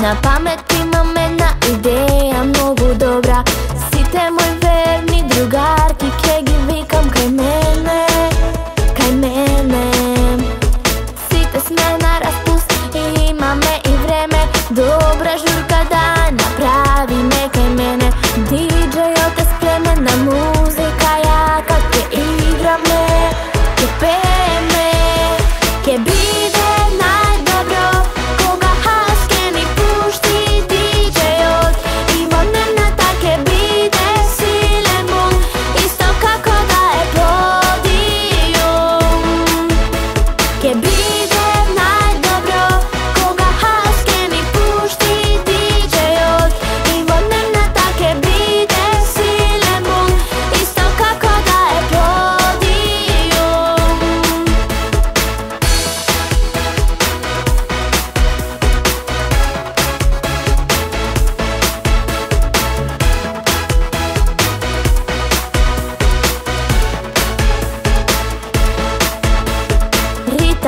Na pamet imam jedna ideja mnogo dobra. Site moj verni drugarki, kegi vikam kaj mene Kaj mene. Site sme na raspust i ima me i vreme. Dobra žurka da napravi nekaj mene. DJ ote spremena muzika jaka Ke igra me, ke peje me Ke bide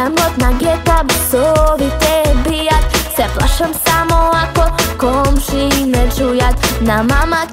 Ritam od nageta, basovi te bijat Se plašam samo ako komši ne čujat Na mama